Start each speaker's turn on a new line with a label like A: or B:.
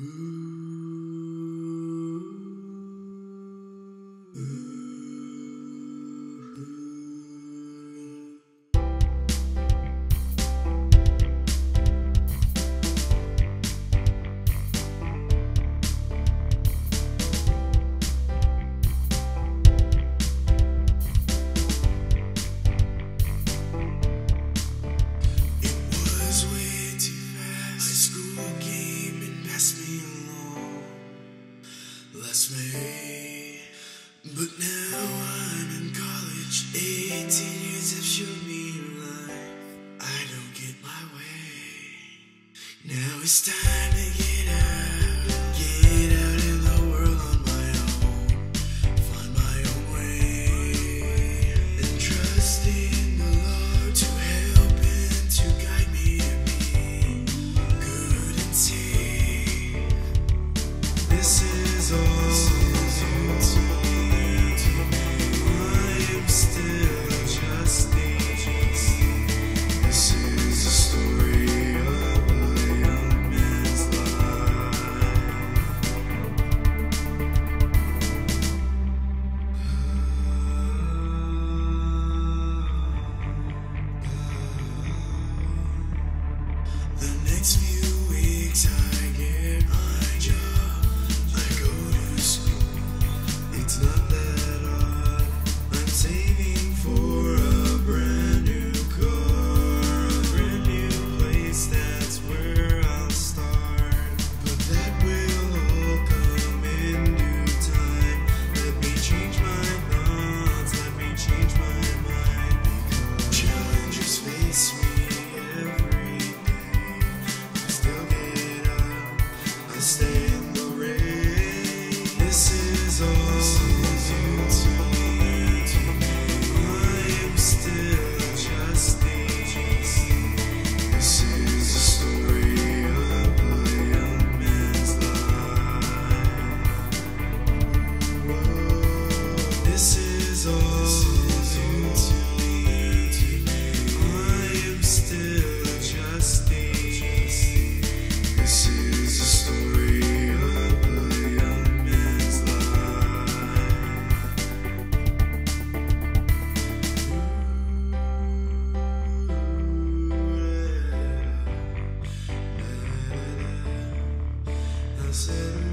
A: Ooh. That's me. But now I'm in college, 18 years have shown me life. I don't get my way. Now it's time to dancing.